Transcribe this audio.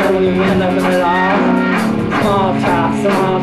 Journey in the middle of small town,